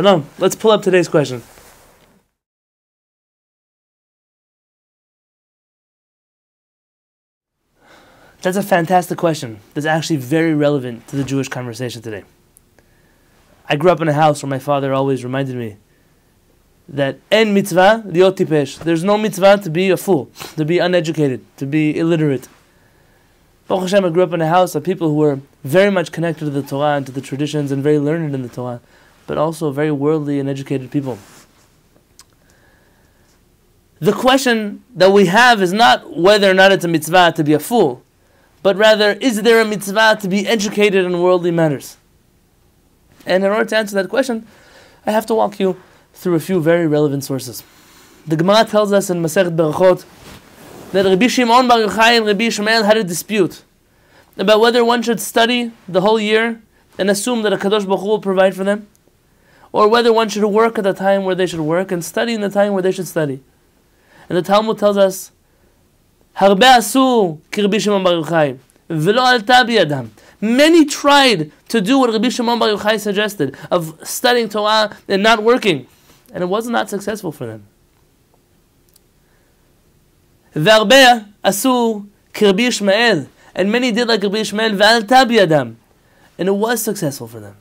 Shalom. Let's pull up today's question. That's a fantastic question. That's actually very relevant to the Jewish conversation today. I grew up in a house where my father always reminded me that en mitzvah liot tipesh. There's no mitzvah to be a fool, to be uneducated, to be illiterate. Baruch Hashem, I grew up in a house of people who were very much connected to the Torah and to the traditions and very learned in the Torah, but also very worldly and educated people. The question that we have is not whether or not it's a mitzvah to be a fool but rather, is there a mitzvah to be educated in worldly matters? And in order to answer that question, I have to walk you through a few very relevant sources. The Gemara tells us in Masechet Berachot that Rabbi Shimon Bar Yochai and Rabbi Ishmael had a dispute about whether one should study the whole year and assume that a Kadosh Baruch Hu will provide for them, or whether one should work at the time where they should work and study in the time where they should study. And the Talmud tells us הרבה עשו כרבי שמעון בר יוחאי, ולא עלתה בידם. Many tried to do what Rabbi Shimon Bar Yochai suggested, of studying Torah and not working, and it was not successful for them. והרבה עשו כרבי ישמעאל, and many did like Rabbi Ishmael, ועלתה בידם, and it was successful for them.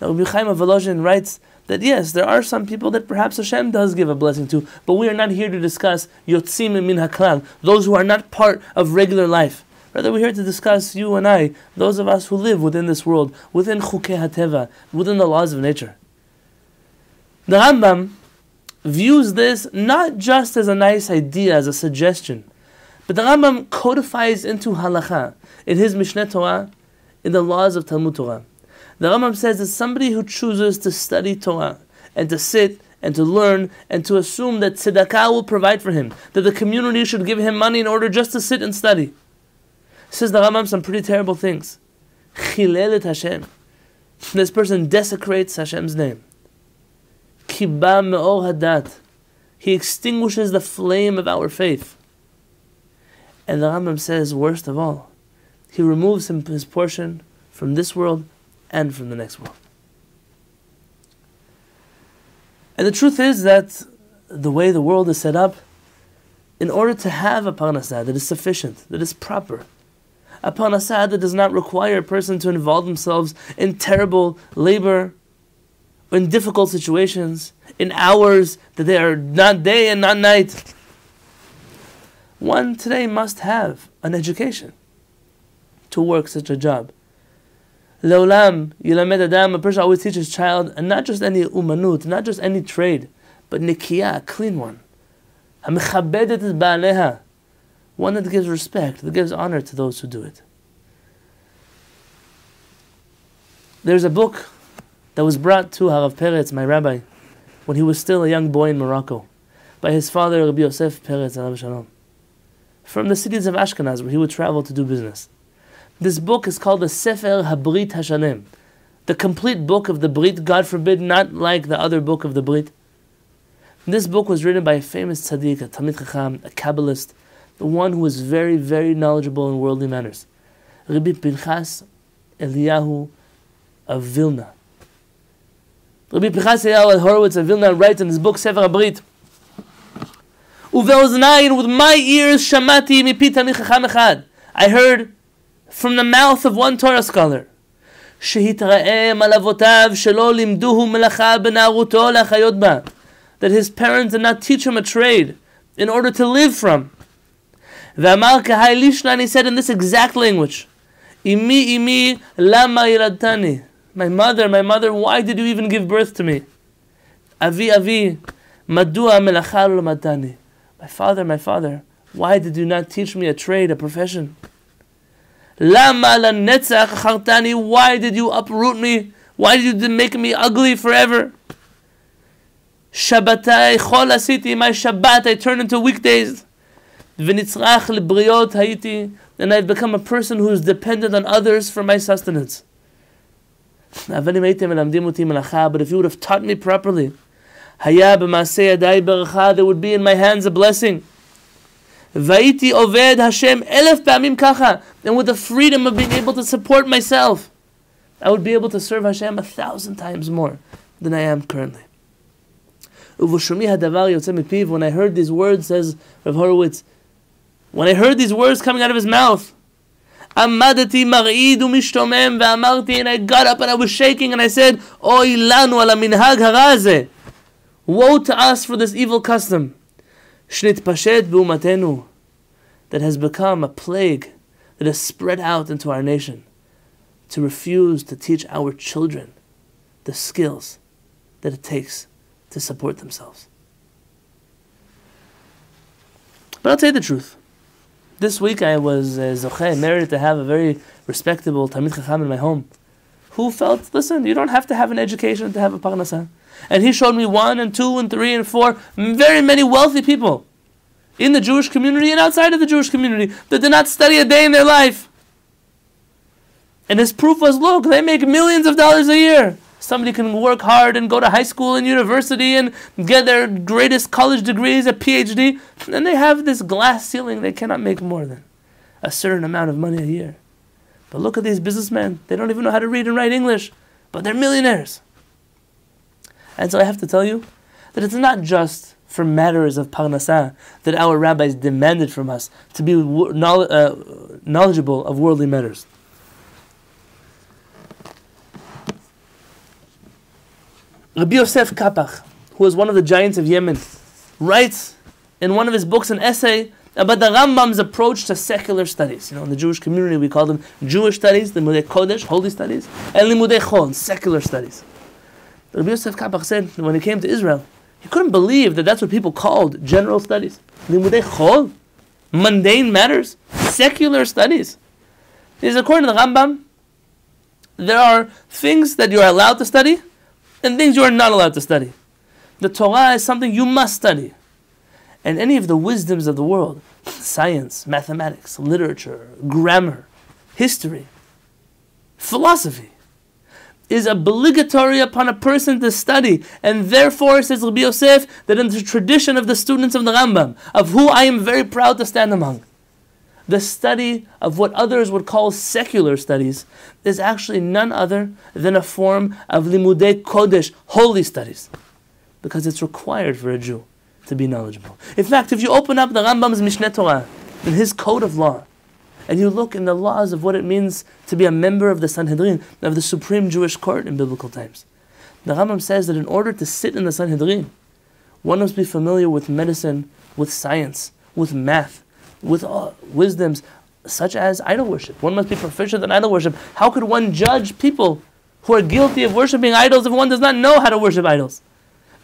Now Rabbi Chaim of Volozhin writes that yes, there are some people that perhaps Hashem does give a blessing to, but we are not here to discuss yotzim min haklal, those who are not part of regular life. Rather, we're here to discuss you and I, those of us who live within this world, within chukei hateva, within the laws of nature. The Rambam views this not just as a nice idea, as a suggestion, but the Rambam codifies into halacha in his Mishneh Torah, in the laws of Talmud Torah. The Rambam says that somebody who chooses to study Torah and to sit and to learn and to assume that tzedakah will provide for him, that the community should give him money in order just to sit and study. Says the Rambam some pretty terrible things. Chilelet Hashem. This person desecrates Hashem's name. Kiba me'or hadat. He extinguishes the flame of our faith. And the Rambam says, worst of all, he removes him, his portion from this world and from the next world. And the truth is that the way the world is set up, in order to have a parnasah that is sufficient, that is proper, a parnasah that does not require a person to involve themselves in terrible labor, or in difficult situations, in hours that they are not day and not night. One today must have an education to work such a job. Leolam, Yilamed Adam, a person always teaches child, and not just any umanut, not just any trade, but nikiya, a clean one. Hamichabedet ba'aleha, one that gives respect, that gives honor to those who do it. There's a book that was brought to Harav Peretz, my rabbi, when he was still a young boy in Morocco, by his father Rabbi Yosef Peretz, shalom, from the cities of Ashkenaz, where he would travel to do business. This book is called the Sefer Habrit Hashalem, the complete book of the Brit, God forbid, not like the other book of the Brit. This book was written by a famous tzaddik, a Talmid Chacham, a Kabbalist, the one who was very, very knowledgeable in worldly matters. Rabbi Pinchas Eliyahu of Vilna. Rabbi Pinchas Eliyahu Horowitz of Vilna writes in his book Sefer Habrit, Uveoznayin, with my ears, shamati mipit chacham echad. I heard from the mouth of one Torah scholar. שהתרעם על אבותיו שלא לימדוהו מלאכה בנערותו להחיות בה. That his parents did not teach him a trade in order to live from. ואמר כהי לישנה, and he said in this exact language, אמי אמי למה ילדתני? My mother, my mother, why did you even give birth to me? אבי אבי, מדוע המלאכה לא למדתני? My father, my father, why did you not teach me a trade, a profession? Lama achartani. Why did you uproot me? Why did you make me ugly forever? Shabbatai chol asiti. My Shabbat I turned into weekdays. V'nitzrach lebriot haiti. And I've become a person who is dependent on others for my sustenance. But if you would have taught me properly, there would be in my hands a blessing. Vaiti Oved Hashem Elef Pamim Kacha. And with the freedom of being able to support myself, I would be able to serve Hashem a thousand times more than I am currently. When I heard these words, says Rav Horowitz, when I heard these words coming out of his mouth, mar'idu ve'amarti, and I got up and I was shaking and I said, minhag haraze. Woe to us for this evil custom. Shnitpashet b'umatenu, that has become a plague that has spread out into our nation, to refuse to teach our children the skills that it takes to support themselves. But I'll tell you the truth. This week I was uh, married to have a very respectable Talmid Chacham in my home, who felt, listen, you don't have to have an education to have a parnasah. And he showed me one and two and three and four, very many wealthy people in the Jewish community and outside of the Jewish community that did not study a day in their life. And his proof was, look, they make millions of dollars a year. Somebody can work hard and go to high school and university and get their greatest college degrees, a PhD, and they have this glass ceiling they cannot make more than a certain amount of money a year. But look at these businessmen. They don't even know how to read and write English, but they're millionaires. And so I have to tell you that it's not just for matters of parnasah that our rabbis demanded from us to be uh, knowledgeable of worldly matters. Rabbi Yosef Kapach, who was one of the giants of Yemen, writes in one of his books an essay about the Rambam's approach to secular studies. You know, in the Jewish community, we call them Jewish studies, the Kodesh, holy studies, and Limudei Chol, secular studies. Rabbi Yosef Kapach said when he came to Israel, he couldn't believe that that's what people called general studies. Mundane matters, secular studies. Because according to the Rambam, there are things that you are allowed to study, and things you are not allowed to study. The Torah is something you must study. And any of the wisdoms of the world, science, mathematics, literature, grammar, history, philosophy, is obligatory upon a person to study. And therefore, says Rabbi Yosef, that in the tradition of the students of the Rambam, of who I am very proud to stand among, the study of what others would call secular studies is actually none other than a form of limudei kodesh, holy studies, because it's required for a Jew to be knowledgeable. In fact, if you open up the Rambam's Mishneh Torah, in his code of law, and you look in the laws of what it means to be a member of the Sanhedrin, of the supreme Jewish court in biblical times, the Rambam says that in order to sit in the Sanhedrin, one must be familiar with medicine, with science, with math, with uh, wisdoms such as idol worship. One must be proficient in idol worship. How could one judge people who are guilty of worshiping idols if one does not know how to worship idols?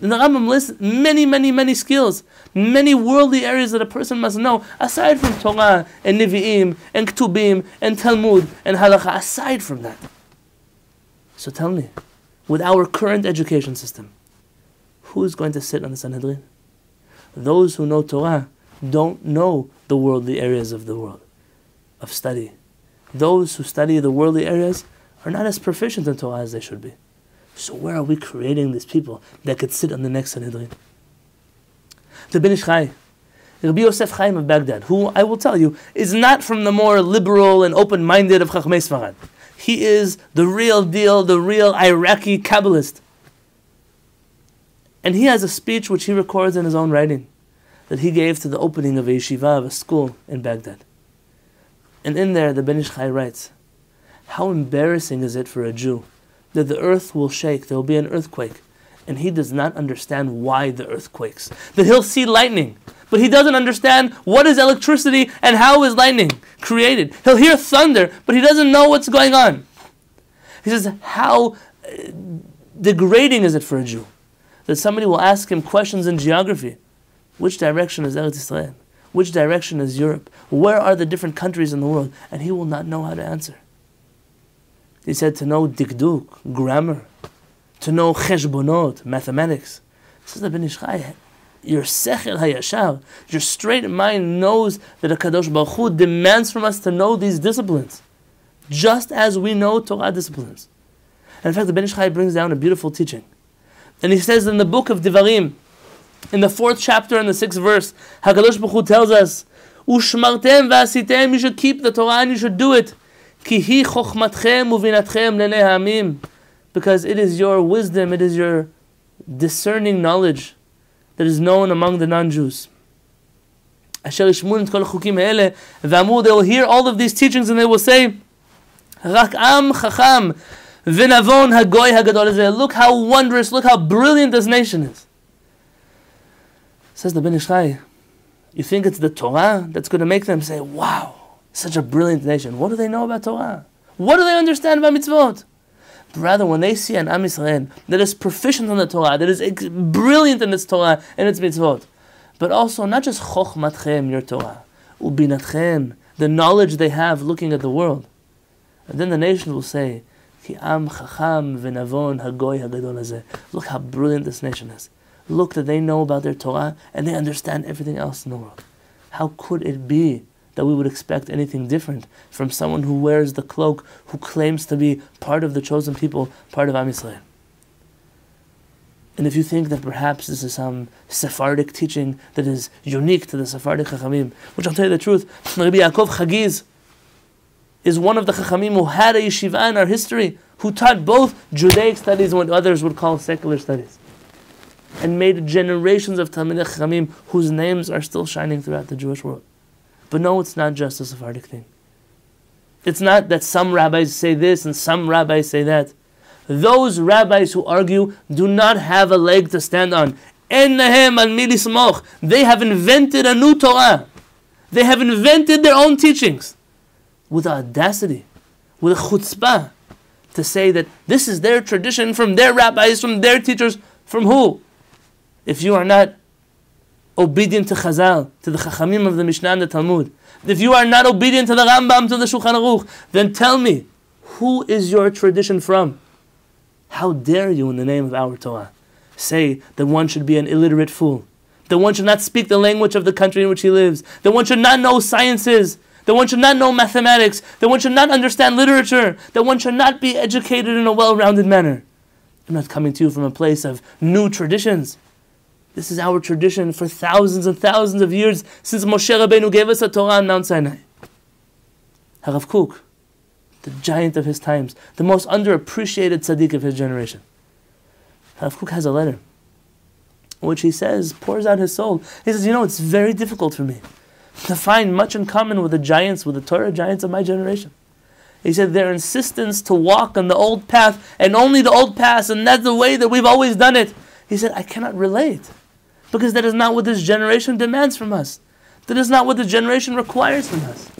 And the Rambam lists many, many, many skills, many worldly areas that a person must know, aside from Torah and Nevi'im and Ktubim and Talmud and Halacha, aside from that. So tell me, with our current education system, who is going to sit on the Sanhedrin? Those who know Torah don't know the worldly areas of the world, of study. Those who study the worldly areas are not as proficient in Torah as they should be. So where are we creating these people that could sit on the next Sanhedrin? The Ben Ish Chai, Rabbi Yosef Chaim of Baghdad, who I will tell you is not from the more liberal and open-minded of Chachmei Sfarad. He is the real deal, the real Iraqi Kabbalist. And he has a speech which he records in his own writing that he gave to the opening of a yeshiva, of a school in Baghdad. And in there, the Ben Ish writes, How embarrassing is it for a Jew that the earth will shake, there will be an earthquake, and he does not understand why the earth quakes. That he'll see lightning, but he doesn't understand what is electricity and how is lightning created. He'll hear thunder, but he doesn't know what's going on. He says, How uh, degrading is it for a Jew that somebody will ask him questions in geography? Which direction is Eretz Israel? Which direction is Europe? Where are the different countries in the world? And he will not know how to answer. He said to know dikduk, grammar, to know cheshbonot, mathematics. Says the Ben your sechel hayashar, your straight mind knows that a Kadosh Baruch Hu demands from us to know these disciplines, just as we know Torah disciplines. And in fact, the Ben Ish Chai brings down a beautiful teaching. And he says in the book of Devarim, in the fourth chapter and the sixth verse, Hakadosh Baruch Hu tells us, "Ushmartem v'asitem." You should keep the Torah and you should do it. Chochmatchem uvinatchem because it is your wisdom, it is your discerning knowledge that is known among the non-Jews. Asher et kol chukim v'amu, they will hear all of these teachings and they will say, Rak am chacham, v'navon hagoy hagadol. Look how wondrous, look how brilliant this nation is. Says the Ben Ish Chai, you think it's the Torah that's going to make them say, wow, such a brilliant nation. What do they know about Torah? What do they understand about mitzvot? Rather, when they see an Am Yisrael that is proficient in the Torah, that is brilliant in its Torah and its mitzvot, but also not just chokhmatchem, your Torah, ubinatchem, the knowledge they have looking at the world. And then the nation will say, Ki am chacham v'navon hagoy hagadol hazeh. Look how brilliant this nation is. Look that they know about their Torah and they understand everything else in the world. How could it be that we would expect anything different from someone who wears the cloak, who claims to be part of the chosen people, part of Am Yisrael? And if you think that perhaps this is some Sephardic teaching that is unique to the Sephardic Chachamim, which I'll tell you the truth, Rabbi Yaakov Chagiz is one of the Chachamim who had a yeshiva in our history, who taught both Judaic studies and what others would call secular studies, and made generations of Talmidei Chachamim whose names are still shining throughout the Jewish world. But no, it's not just a Sephardic thing. It's not that some rabbis say this and some rabbis say that. Those rabbis who argue do not have a leg to stand on. They have invented a new Torah. They have invented their own teachings with audacity, with chutzpah, to say that this is their tradition from their rabbis, from their teachers, from who? If you are not obedient to Chazal, to the Chachamim of the Mishnah and the Talmud, if you are not obedient to the Rambam, to the Shulchan Aruch, then tell me, who is your tradition from? How dare you, in the name of our Torah, say that one should be an illiterate fool, that one should not speak the language of the country in which he lives, that one should not know sciences, that one should not know mathematics, that one should not understand literature, that one should not be educated in a well rounded manner. I'm not coming to you from a place of new traditions. This is our tradition for thousands and thousands of years since Moshe Rabbeinu gave us a Torah on Mount Sinai. Harav Kook, the giant of his times, the most underappreciated tzaddik of his generation. Harav Kook has a letter, which he says pours out his soul. He says, "You know, it's very difficult for me to find much in common with the giants, with the Torah giants of my generation." He said their insistence to walk on the old path and only the old path, and that's the way that we've always done it. He said, I cannot relate because that is not what this generation demands from us. That is not what this generation requires from us.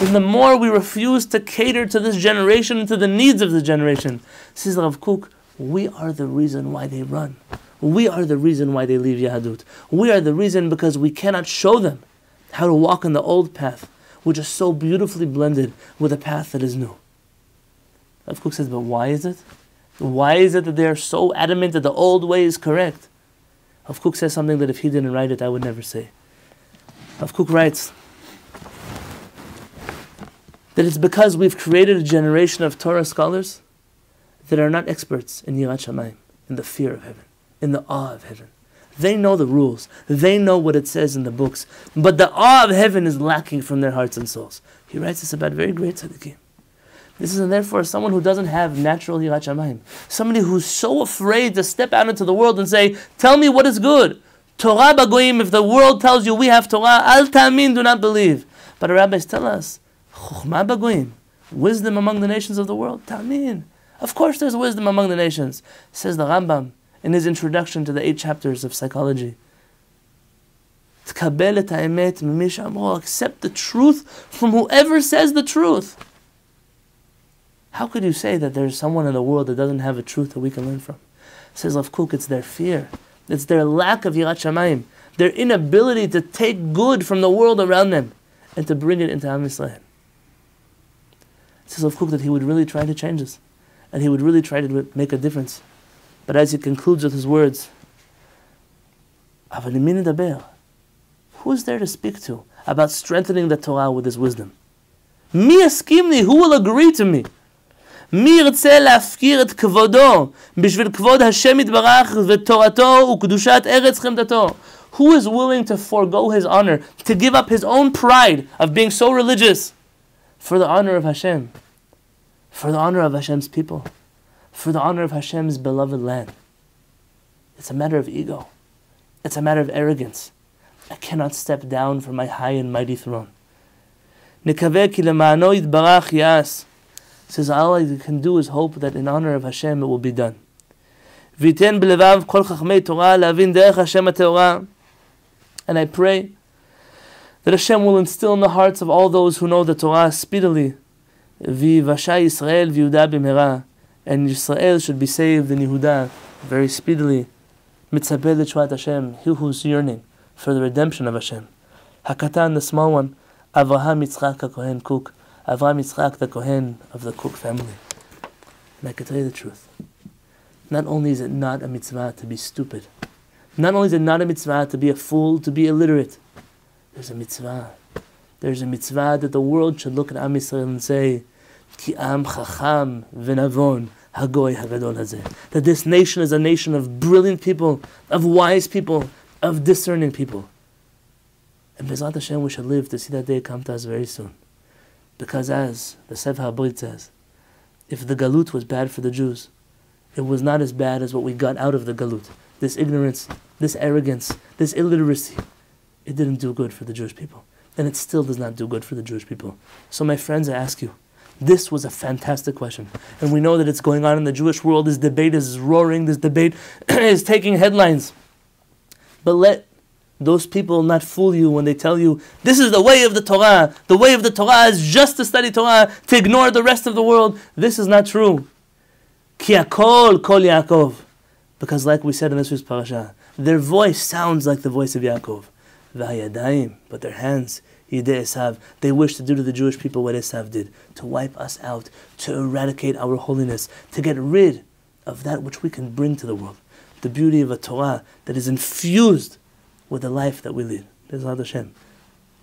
And the more we refuse to cater to this generation and to the needs of the generation, says Rav Kook, we are the reason why they run. We are the reason why they leave Yahadut. We are the reason because we cannot show them how to walk on the old path, which is so beautifully blended with a path that is new. Rav Kook says, but why is it? Why is it that they are so adamant that the old way is correct? Rav Kook says something that if he didn't write it, I would never say. Rav Kook writes that it's because we've created a generation of Torah scholars that are not experts in Yirat Shamayim, in the fear of heaven, in the awe of heaven. They know the rules. They know what it says in the books. But the awe of heaven is lacking from their hearts and souls. He writes this about very great tzaddikim. This is therefore someone who doesn't have natural Yirat Shamayim. Somebody who's so afraid to step out into the world and say, Tell me what is good. Torah bagoyim, if the world tells you we have Torah, al tamin, do not believe. But the rabbis tell us, Chokhmah bagoyim, wisdom among the nations of the world, tamin. Of course there's wisdom among the nations, says the Rambam in his introduction to the eight chapters of psychology. Accept the truth from whoever says the truth. How could you say that there's someone in the world that doesn't have a truth that we can learn from? Says Kook, it's their fear. It's their lack of Yirat Shamayim. Their inability to take good from the world around them and to bring it into Am Yisrael. Says Kook that he would really try to change this. And he would really try to make a difference. But as he concludes with his words, who is there to speak to about strengthening the Torah with his wisdom? Mi askimni, who will agree to me? מי ירצה להפקיר את כבודו בשביל כבוד השם יתברך ותורתו וקדושת ארץ חמדתו? Who is willing to forego his honor, to give up his own pride of being so religious for the honor of Hashem, for the honor of Hashem's people, for the honor of Hashem's beloved land. It's a matter of ego. It's a matter of arrogance. I cannot step down from my high and mighty throne. Says all I can do is hope that in honor of Hashem it will be done. And I pray that Hashem will instill in the hearts of all those who know the Torah speedily. And Yisrael should be saved in Yehuda very speedily. Hashem, he who's yearning for the redemption of Hashem. Hakatan, the small one, Avraham Yitzchak Kohen Kook, Avraham Yitzchak, the Kohen of the Kook family. And I can tell you the truth. Not only is it not a mitzvah to be stupid, not only is it not a mitzvah to be a fool, to be illiterate, there's a mitzvah. There's a mitzvah that the world should look at Am Yisrael and say, Ki am chacham v'navon hagoy hagadol hazeh. That this nation is a nation of brilliant people, of wise people, of discerning people. And Bezat Hashem, we should live to see that day come to us very soon. Because as the Sefer HaBrit says, if the Galut was bad for the Jews, it was not as bad as what we got out of the Galut. This ignorance, this arrogance, this illiteracy, it didn't do good for the Jewish people. And it still does not do good for the Jewish people. So, my friends, I ask you, this was a fantastic question. And we know that it's going on in the Jewish world. This debate is roaring, this debate is taking headlines. But let those people will not fool you when they tell you this is the way of the Torah. The way of the Torah is just to study Torah, to ignore the rest of the world. This is not true. Kiakol kol Yaakov. Because like we said in this week's parasha, their voice sounds like the voice of Yaakov. V'hayadayim, but their hands, Yidei Esav, they wish to do to the Jewish people what Esav did, to wipe us out, to eradicate our holiness, to get rid of that which we can bring to the world. The beauty of a Torah that is infused with the life that we lead. Bezrat Hashem.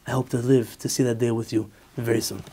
I hope to live to see that day with you very soon.